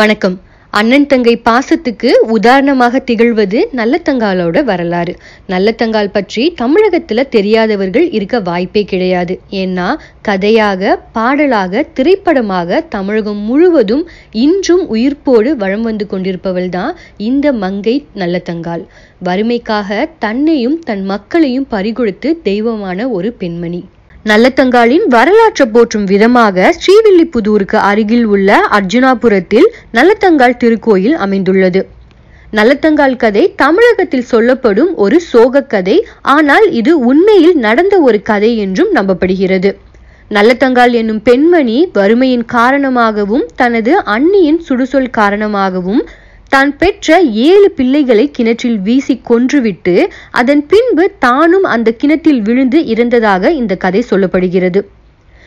வணக்கம். அண்ணன் தங்கை பாசத்துக்கு உதாரணமாக திகழ்வது நல்லத்தங்காலோட வரலாறு. நல்லத்தங்கால் பற்றி தமிழகத்துல தெரியாதவர்கள் இருக்க வாய்ப்பே கிடையாது. ஏன்னா கதையாக பாடலாக திரைப்படமாக தமிழகம் முழுவதும் இன்றும் உயிர்ப்போடு வளம் வந்து கொண்டிருப்பவள் தான் இந்த மங்கை நல்லத்தங்கால் வறுமைக்காக தன்னையும் தன் மக்களையும் பறிகொடுத்து தெய்வமான ஒரு பெண்மணி. நல்லத்தங்காலின் வரலாற்றை போற்றும் விதமாக ஸ்ரீவில்லிபுதூருக்கு அருகில் உள்ள அர்ஜுனாபுரத்தில் நல்லத்தங்கால் திருக்கோயில் அமைந்துள்ளது. நல்லத்தங்கால் கதை தமிழகத்தில் சொல்லப்படும் ஒரு சோக கதை ஆனால் இது உண்மையில் நடந்த ஒரு கதை என்றும் நம்பப்படுகிறது. நல்லத்தங்கால் என்னும் பெண்மணி வறுமையின் காரணமாகவும் தனது அண்ணியின் சுடுசொல் காரணமாகவும் தான் பெற்ற ஏழு பிள்ளைகளை கிணற்றில் வீசி கொன்றுவிட்டு அதன் பின்பு தானும் அந்த கிணற்றில் விழுந்து இறந்ததாக இந்த கதை சொல்லப்படுகிறது.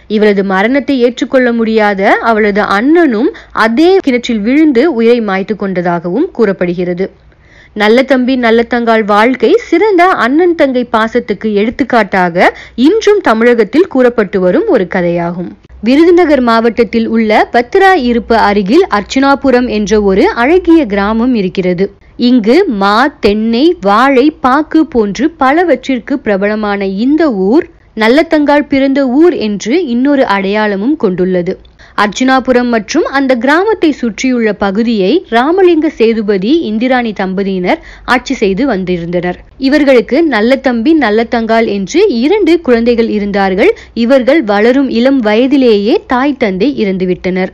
இவளது மரணத்தை ஏற்றுக்கொள்ள முடியாத அவளது அண்ணனும் அதே கிணற்றில் விழுந்து உயிரை மாய்த்து கொண்டதாகவும் கூறப்படுகிறது. நல்ல தம்பி நல்ல தங்காள் வாழ்க்கை சிறந்த அண்ணன் தங்கை பாசத்துக்கு எடுத்துக்காட்டாக இன்றும் தமிழகத்தில் கூறப்பட்டு வரும் ஒரு கதையாகும். விருதுநகர் மாவட்டத்தில் உள்ள பத்ரா இருப்பு அருகில் அர்ச்சனாபுரம் என்ற ஒரு அழகிய கிராமம் இருக்கிறது. இங்கு மா தென்னை வாழை பாக்கு போன்று பலவற்றிற்கு பிரபலமான இந்த ஊர் நல்லத்தங்கால் பிறந்த ஊர் என்று இன்னொரு அடையாளமும் கொண்டுள்ளது. அர்ஜுனாபுரம் மற்றும் அந்த கிராமத்தை சுற்றியுள்ள பகுதியை ராமலிங்க சேதுபதி இந்திராணி தம்பதியினர் ஆட்சி செய்து வந்திருந்தனர். இவர்களுக்கு நல்ல தம்பி நல்ல தங்கால் என்று இரண்டு குழந்தைகள் இருந்தார்கள். இவர்கள் வளரும் இளம் வயதிலேயே தாய் தந்தை இறந்துவிட்டனர்.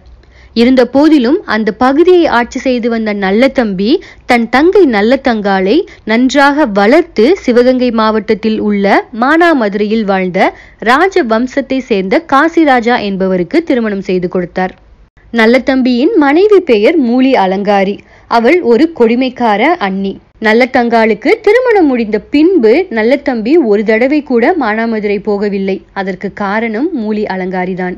இருந்த போதிலும் அந்த பகுதியை ஆட்சி செய்து வந்த நல்ல தம்பி தன் தங்கை நல்ல தங்காலை நன்றாக வளர்த்து சிவகங்கை மாவட்டத்தில் உள்ள மானாமதுரையில் வாழ்ந்த ராஜ வம்சத்தை சேர்ந்த காசிராஜா என்பவருக்கு திருமணம் செய்து கொடுத்தார். நல்ல தம்பியின் மனைவி பெயர் மூலி அலங்காரி. அவள் ஒரு கொடுமைக்கார அண்ணி. நல்ல தங்காளுக்கு திருமணம் முடிந்த பின்பு நல்ல தம்பி ஒரு தடவை கூட மானாமதுரை போகவில்லை. அதற்கு காரணம் மூலி அலங்காரிதான்.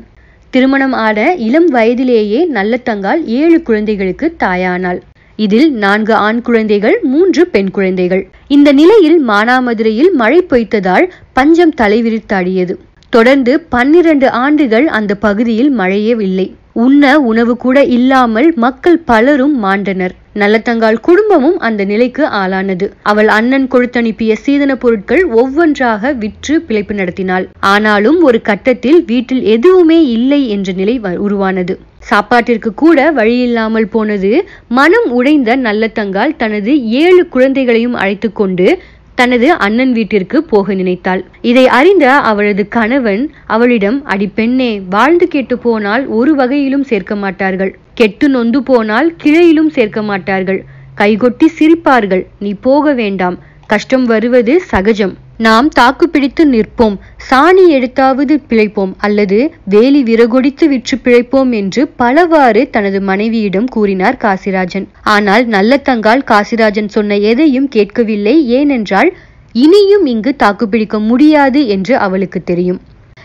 திருமணம் ஆன இளம் வயதிலேயே நல்லத்தங்கால் ஏழு குழந்தைகளுக்கு தாயானாள். இதில் நான்கு ஆண் குழந்தைகள் மூன்று பெண் குழந்தைகள். இந்த நிலையில் மானாமதுரையில் மழை பொய்த்ததால் பஞ்சம் தலைவிரித்தாடியது. தொடர்ந்து பன்னிரண்டு ஆண்டுகள் அந்த பகுதியில் மழையே இல்லை. உண்ண உணவு கூட இல்லாமல் மக்கள் பலரும் மாண்டனர். நல்லத்தங்கால் குடும்பமும் அந்த நிலைக்கு ஆளானது. அவள் அண்ணன் கொடுத்தனுப்பிய சீதன பொருட்கள் ஒவ்வொன்றாக விற்று பிழைப்பு நடத்தினாள். ஆனாலும் ஒரு கட்டத்தில் வீட்டில் எதுவுமே இல்லை என்ற நிலை உருவானது. சாப்பாட்டிற்கு கூட வழியில்லாமல் போனது மனம் உடைந்த நல்லத்தங்கால் தனது ஏழு குழந்தைகளையும் அழைத்து கொண்டு தனது அண்ணன் வீட்டிற்கு போக நினைத்தாள். இதை அறிந்த அவளது கணவன் அவளிடம் அடி பெண்ணே வாழ்ந்து கெட்டு போனால் ஒரு வகையிலும் சேர்க்க மாட்டார்கள். கெட்டு நொந்து போனால் கிளையிலும் சேர்க்க மாட்டார்கள். கைகொட்டி சிரிப்பார்கள். நீ போக வேண்டாம். கஷ்டம் வருவது சகஜம். நாம் தாக்குப்பிடித்து நிற்போம் சாணி எடுத்தாவது பிழைப்போம் அல்லது வேலி விறகொடித்து விற்று பிழைப்போம் என்று பலவாறு தனது மனைவியிடம் கூறினார் காசிராஜன். ஆனால் நல்ல தங்கால் காசிராஜன் சொன்ன எதையும் கேட்கவில்லை ஏனென்றால் இனியும் இங்கு தாக்குப்பிடிக்க முடியாது என்று அவளுக்கு தெரியும்.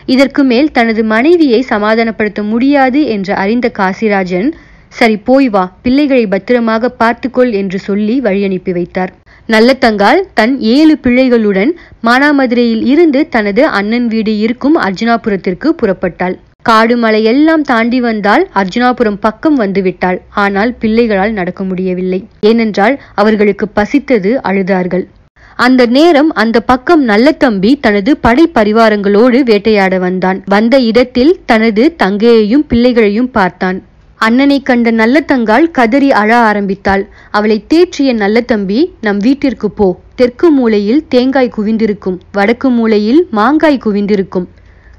இதற்கு மேல் தனது மனைவியை சமாதானப்படுத்த முடியாது என்று அறிந்த காசிராஜன் சரி போய் வா பிள்ளைகளை பத்திரமாக பார்த்துக்கொள் என்று சொல்லி வழியனுப்பி வைத்தார். நல்லத்தங்கால் தன் ஏழு பிள்ளைகளுடன் மானாமதுரையில் இருந்து தனது அண்ணன் வீடு இருக்கும் அர்ஜுனாபுரத்திற்கு புறப்பட்டாள். காடு மலை எல்லாம் தாண்டி வந்தால் அர்ஜுனாபுரம் பக்கம் வந்துவிட்டாள். ஆனால் பிள்ளைகளால் நடக்க முடியவில்லை. ஏனென்றால் அவர்களுக்கு பசித்தது அழுதார்கள். அந்த நேரம் அந்த பக்கம் நல்ல தம்பி தனது படை பரிவாரங்களோடு வேட்டையாட வந்தான். வந்த இடத்தில் தனது தங்கையையும் பிள்ளைகளையும் பார்த்தான். அண்ணனை கண்ட நல்ல தங்கால் கதறி அழ ஆரம்பித்தாள். அவளை தேற்றிய நல்ல தம்பி நம் வீட்டிற்கு போ. தெற்கு மூலையில் தேங்காய் குவிந்திருக்கும். வடக்கு மூலையில் மாங்காய் குவிந்திருக்கும்.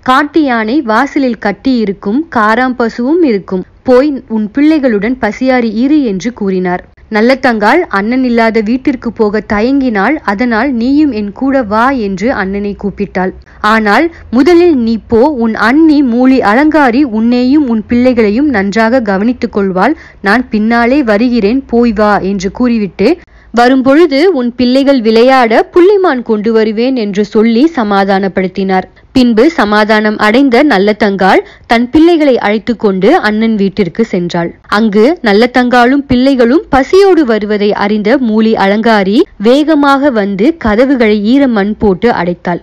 காட்டு யானை வாசலில் கட்டி இருக்கும். காராம் பசுவும் இருக்கும். போய் உன் பிள்ளைகளுடன் பசியாரி இரு என்று கூறினார். நல்லத்தங்காள் அண்ணன் இல்லாத வீட்டிற்கு போக தயங்கினாள். அதனால் நீயும் என் கூட வா என்று அண்ணனை கூப்பிட்டாள். ஆனால் முதலில் நீ போ. உன் அண்ணி மூலி அலங்காரி உன்னையும் உன் பிள்ளைகளையும் நன்றாக கவனித்துக் கொள்வாள். நான் பின்னாலே வருகிறேன். போய் வா என்று கூறிவிட்டு வரும்பொழுது உன் பிள்ளைகள் விளையாட புள்ளிமான் கொண்டு வருவேன் என்று சொல்லி சமாதானப்படுத்தினார். பின்பு சமாதானம் அடைந்த நல்லத்தங்காள் தன் பிள்ளைகளை அழைத்து கொண்டு அண்ணன் வீட்டிற்கு சென்றாள். அங்கு நல்லத்தங்காளும் பிள்ளைகளும் பசியோடு வருவதை அறிந்த மூலி அலங்காரி வேகமாக வந்து கதவுகளை ஈர மண் போட்டு அடைத்தாள்.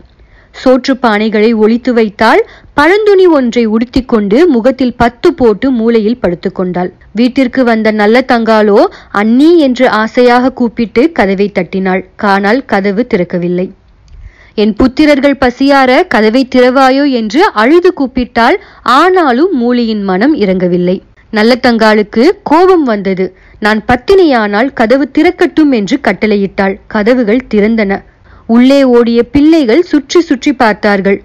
சோற்று பானைகளை ஒளித்து வைத்தாள் பழந்துணி ஒன்றை உடுத்திக்கொண்டு முகத்தில் பத்து போட்டு மூலையில் படுத்துக்கொண்டாள் வீட்டிற்கு வந்த நல்ல தங்காலோ அண்ணி என்று ஆசையாக கூப்பிட்டு கதவை தட்டினாள். காணால் கதவு திறக்கவில்லை. என் புத்திரர்கள் பசியார கதவை திறவாயோ? என்று அழுது கூப்பிட்டாள் ஆனாலும் மூலியின் மனம் இறங்கவில்லை. நல்ல தங்காளுக்கு கோபம் வந்தது. நான் பத்தினியானால் கதவு திறக்கட்டும் என்று கட்டளையிட்டாள். கதவுகள் திறந்தன. உள்ளே ஓடிய பிள்ளைகள் சுற்றி சுற்றி பார்த்தார்கள்.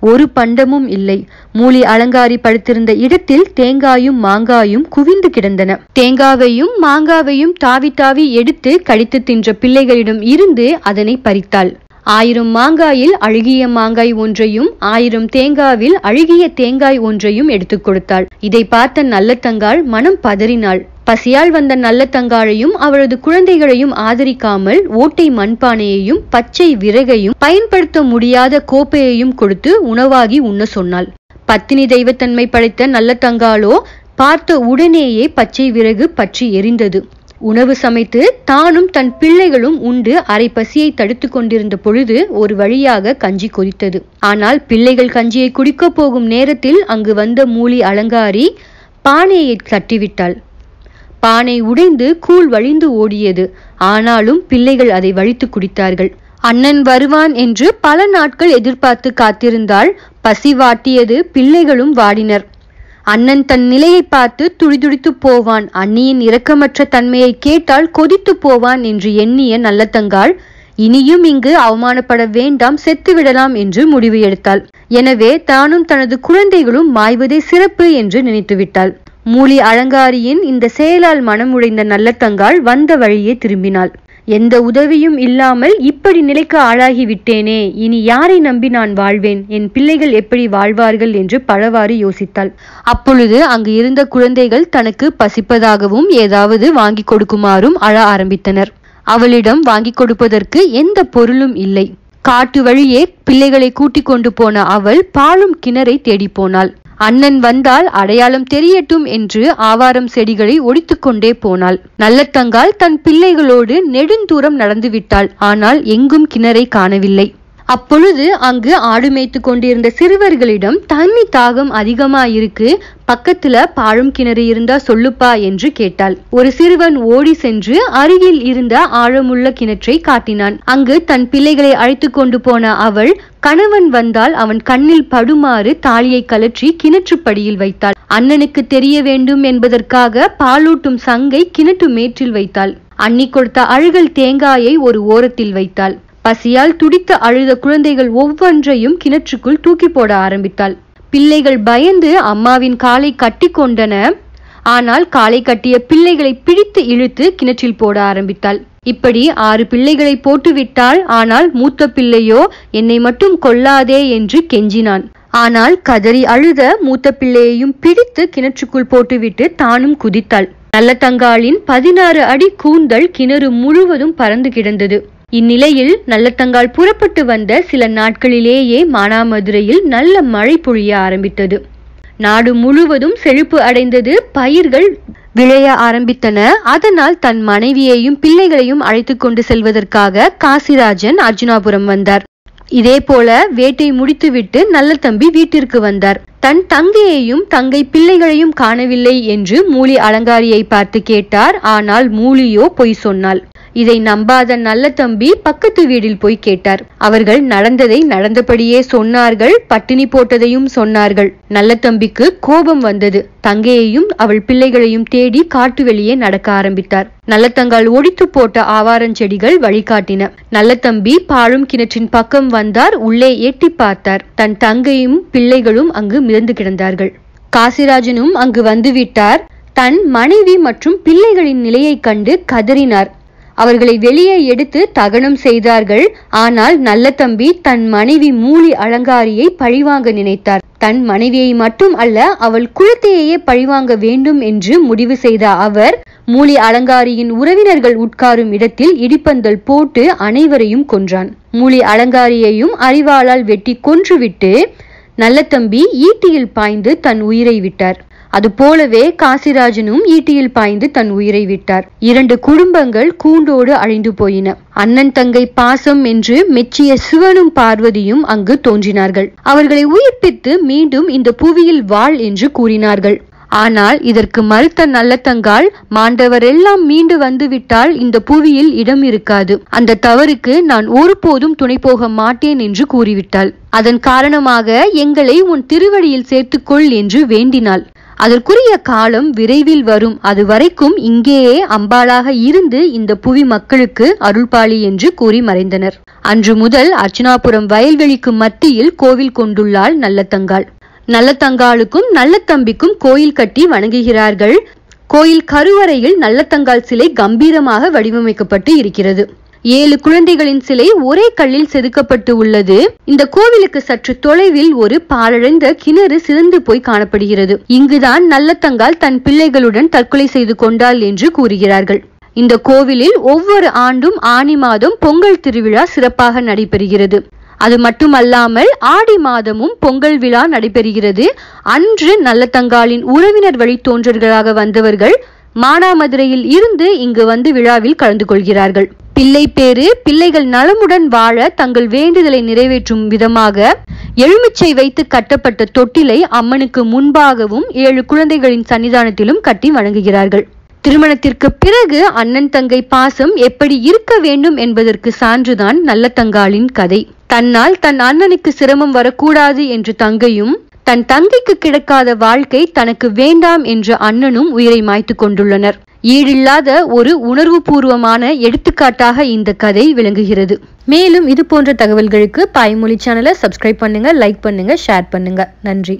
ஒரு பண்டமும் இல்லை. மூலி அலங்காரி படுத்திருந்த இடத்தில் தேங்காயும் மாங்காயும் குவிந்து கிடந்தன. தேங்காவையும் மாங்காவையும் தாவி தாவி எடுத்து கடித்து தின்ற பிள்ளைகளிடம் இருந்து அதனை பறித்தாள். ஆயிரம் மாங்காயில் அழுகிய மாங்காய் ஒன்றையும் ஆயிரம் தேங்காவில் அழுகிய தேங்காய் ஒன்றையும் எடுத்துக் கொடுத்தாள். இதை பார்த்த நல்ல தங்காள் மனம் பதறினாள். பசியால் வந்த நல்ல தங்காளையும் அவரது குழந்தைகளையும் ஆதரிக்காமல் ஓட்டை மண்பானையையும் பச்சை விறகையும் பயன்படுத்த முடியாத கோப்பையையும் கொடுத்து உணவாகி உண்ண சொன்னாள். பத்தினி தெய்வத்தன்மை படைத்த நல்ல தங்காளோ பார்த்த உடனேயே பச்சை விறகு பற்றி எரிந்தது. உணவு சமைத்து தானும் தன் பிள்ளைகளும் உண்டு அரை பசியை தடுத்து கொண்டிருந்த பொழுது ஒரு வழியாக கஞ்சி கொதித்தது. ஆனால் பிள்ளைகள் கஞ்சியை குடிக்கப் போகும் நேரத்தில் அங்கு வந்த மூலி அலங்காரி பானையை தட்டிவிட்டாள். பானை உடைந்து கூழ் வழிந்து ஓடியது. ஆனாலும் பிள்ளைகள் அதை வழித்து குடித்தார்கள். அண்ணன் வருவான் என்று பல நாட்கள் எதிர்பார்த்து காத்திருந்தால் பசி வாட்டியது பிள்ளைகளும் வாடினர். அண்ணன் தன் நிலையை பார்த்து துடிதுடித்து போவான். அண்ணியின் இரக்கமற்ற தன்மையை கேட்டால் கொதித்து போவான் என்று எண்ணிய நல்லதங்காள் இனியும் இங்கு அவமானப்பட வேண்டாம் செத்துவிடலாம் என்று முடிவு எடுத்தாள். எனவே தானும் தனது குழந்தைகளும் மாய்வதே சிறப்பு என்று நினைத்துவிட்டாள். மூலி அலங்காரியின் இந்த செயலால் மனமுடைந்த நல்லத்தங்காள் வந்த வழியே திரும்பினாள். எந்த உதவியும் இல்லாமல் இப்படி நிலைக்கு ஆளாகி விட்டேனே இனி யாரை நம்பி நான் வாழ்வேன்? என் பிள்ளைகள் எப்படி வாழ்வார்கள்? என்று பலவாறு யோசித்தாள். அப்பொழுது அங்கு இருந்த குழந்தைகள் தனக்கு பசிப்பதாகவும் ஏதாவது வாங்கி கொடுக்குமாறும் அழ ஆரம்பித்தனர். அவளிடம் வாங்கி கொடுப்பதற்கு எந்த பொருளும் இல்லை. காட்டு வழியே பிள்ளைகளை கூட்டிக் கொண்டு போன அவள் பாலும் கிணறை தேடிப்போனாள் அண்ணன் வந்தால் அடையாளம் தெரியட்டும் என்று ஆவாரம் செடிகளை ஒடித்துக்கொண்டே போனாள். நல்லத்தங்கால் தன் பிள்ளைகளோடு நெடுந்தூரம் நடந்து விட்டாள் ஆனால் எங்கும் கிணறை காணவில்லை. அப்பொழுது அங்கு ஆடு மேய்த்து கொண்டிருந்த சிறுவர்களிடம் தண்ணி தாகம் அதிகமா இருக்கு பக்கத்துல பாழும் கிணறு இருந்தா சொல்லுப்பா என்று கேட்டாள். ஒரு சிறுவன் ஓடி சென்று அருகில் இருந்த ஆழமுள்ள கிணற்றை காட்டினான். அங்கு தன் பிள்ளைகளை அழைத்து கொண்டு போன அவள் கணவன் வந்தால் அவன் கண்ணில் படுமாறு தாலியை கலற்றி கிணற்று படியில் வைத்தாள். அண்ணனுக்கு தெரிய வேண்டும் என்பதற்காக பாலூட்டும் சங்கை கிணற்று மேற்றில் வைத்தாள். அண்ணி கொடுத்த அழுகல் தேங்காயை ஒரு ஓரத்தில் வைத்தாள். பசியால் துடித்து அழுத குழந்தைகள் ஒவ்வொன்றையும் கிணற்றுக்குள் தூக்கி போட ஆரம்பித்தாள். பிள்ளைகள் பயந்து அம்மாவின் காலை கட்டி கொண்டன. ஆனால் காலை கட்டிய பிள்ளைகளை பிடித்து இழுத்து கிணற்றில் போட ஆரம்பித்தாள். இப்படி ஆறு பிள்ளைகளை போட்டுவிட்டாள். ஆனால் மூத்த பிள்ளையோ என்னை மட்டும் கொல்லாதே என்று கெஞ்சினான். ஆனால் கதறி அழுத மூத்த பிள்ளையையும் பிடித்து கிணற்றுக்குள் போட்டுவிட்டு தானும் குதித்தாள். நல்ல தங்காளின் பதினாறு அடி கூந்தல் கிணறு முழுவதும் பறந்து கிடந்தது. இந்நிலையில் நல்லத்தங்கால் புறப்பட்டு வந்த சில நாட்களிலேயே மானாமதுரையில் நல்ல மழை பொழிய ஆரம்பித்தது. நாடு முழுவதும் செழிப்பு அடைந்தது பயிர்கள் விளைய ஆரம்பித்தன. அதனால் தன் மனைவியையும் பிள்ளைகளையும் அழைத்து கொண்டு செல்வதற்காக காசிராஜன் அர்ஜுனாபுரம் வந்தார். இதே போல வேட்டை முடித்துவிட்டு நல்ல தம்பி வீட்டிற்கு வந்தார். தன் தங்கையையும் தங்கை பிள்ளைகளையும் காணவில்லை என்று மூலி அலங்காரியை பார்த்து கேட்டார். ஆனால் மூலியோ பொய் சொன்னாள். இதை நம்பாத நல்ல தம்பி பக்கத்து வீட்டில் போய் கேட்டார். அவர்கள் நடந்ததை நடந்தபடியே சொன்னார்கள் பட்டினி போட்டதையும் சொன்னார்கள். நல்ல தம்பிக்கு கோபம் வந்தது. தங்கையையும் அவள் பிள்ளைகளையும் தேடி காட்டு வெளியே நடக்க ஆரம்பித்தார். நல்லத்தங்கால் ஒடித்து போட்ட ஆவாரஞ்செடிகள் வழிகாட்டின. நல்ல தம்பி பாழும் கிணற்றின் பக்கம் வந்தார் உள்ளே எட்டி பார்த்தார். தன் தங்கையும் பிள்ளைகளும் அங்கு மிதந்து கிடந்தார்கள். காசிராஜனும் அங்கு வந்துவிட்டார் தன் மனைவி மற்றும் பிள்ளைகளின் நிலையைக் கண்டு கதறினார். அவர்களை வெளியே எடுத்து தகனம் செய்தார்கள். ஆனால் நல்ல தம்பி தன் மனைவி மூலி அலங்காரியை பழிவாங்க நினைத்தார். தன் மனைவியை மட்டும் அல்ல அவள் குலத்தையே பழிவாங்க வேண்டும் என்று முடிவு செய்த அவர் மூலி அலங்காரியின் உறவினர்கள் உட்காரும் இடத்தில் இடிப்பந்தல் போட்டு அனைவரையும் கொன்றான். மூலி அலங்காரியையும் அறிவாளால் வெட்டி கொன்றுவிட்டு நல்ல தம்பி ஈட்டியில் பாய்ந்து தன் உயிரை விட்டார். அது போலவே காசிராஜனும் ஈட்டியில் பாய்ந்து தன் உயிரை விட்டார். இரண்டு குடும்பங்கள் கூண்டோடு அழிந்து போயின. அண்ணன் தங்கை பாசம் என்று மெச்சிய சிவனும் பார்வதியும் அங்கு தோன்றினார்கள். அவர்களை உயிர்ப்பித்து மீண்டும் இந்த புவியில் வாழ் என்று கூறினார்கள். ஆனால் இதற்கு மறுத்த நல்லத்தங்கால் மாண்டவரெல்லாம் மீண்டு வந்துவிட்டால் இந்த புவியில் இடம் இருக்காது. அந்த தவறுக்கு நான் ஒருபோதும் துணை போக மாட்டேன் என்று கூறிவிட்டாள். அதன் காரணமாக எங்களை உன் திருவடியில் சேர்த்துக்கொள் என்று வேண்டினாள். அதற்குரிய காலம் விரைவில் வரும். அது வரைக்கும் இங்கேயே அம்பாளாக இருந்து இந்த புவி மக்களுக்கு அருள்பாளி என்று கூறி மறைந்தனர். அன்று முதல் அர்ச்சனாபுரம் வயல்வெளிக்கு மத்தியில் கோவில் கொண்டுள்ளாள் நல்லத்தங்காள். நல்லத்தங்காளுக்கும் நல்லத்தம்பிக்கும் கோயில் கட்டி வணங்குகிறார்கள். கோயில் கருவறையில் நல்லத்தங்கால் சிலை கம்பீரமாக வடிவமைக்கப்பட்டு இருக்கிறது. ஏழு குழந்தைகளின் சிலை ஒரே கல்லில் செதுக்கப்பட்டு உள்ளது. இந்த கோவிலுக்கு சற்று தொலைவில் ஒரு பாழடைந்த கிணறு சிறந்து போய் காணப்படுகிறது. இங்குதான் நல்லத்தங்கால் தன் பிள்ளைகளுடன் தற்கொலை செய்து கொண்டாள் என்று கூறுகிறார்கள். இந்த கோவிலில் ஒவ்வொரு ஆண்டும் ஆனி மாதம் பொங்கல் திருவிழா சிறப்பாக நடைபெறுகிறது. அது மட்டுமல்லாமல் ஆடி மாதமும் பொங்கல் விழா நடைபெறுகிறது. அன்று நல்லத்தங்காலின் உறவினர் வழித்தோன்றர்களாக வந்தவர்கள் மானாமதுரையில் இருந்து இங்கு வந்து விழாவில் கலந்து கொள்கிறார்கள். பிள்ளை பேரு பிள்ளைகள் நலமுடன் வாழ தங்கள் வேண்டுதலை நிறைவேற்றும் விதமாக எலுமிச்சை வைத்து கட்டப்பட்ட தொட்டிலை அம்மனுக்கு முன்பாகவும் ஏழு குழந்தைகளின் சன்னிதானத்திலும் கட்டி வணங்குகிறார்கள். திருமணத்திற்கு பிறகு அண்ணன் தங்கை பாசம் எப்படி இருக்க வேண்டும் என்பதற்கு சான்றுதான் நல்லத்தங்காளின் கதை. தன்னால் தன் அண்ணனுக்கு சிரமம் வரக்கூடாது என்று தங்கையும் தன் தந்தைக்கு கிடைக்காத வாழ்க்கை தனக்கு வேண்டாம் என்ற அண்ணனும் உயிரை மாய்த்து கொண்டுள்ளனர். ஈடில்லாத ஒரு உணர்வு பூர்வமான எடுத்துக்காட்டாக இந்த கதை விளங்குகிறது. மேலும் இது போன்ற தகவல்களுக்கு பாய்மொழி சேனலை சப்ஸ்கிரைப் பண்ணுங்க லைக் பண்ணுங்க ஷேர் பண்ணுங்க. நன்றி.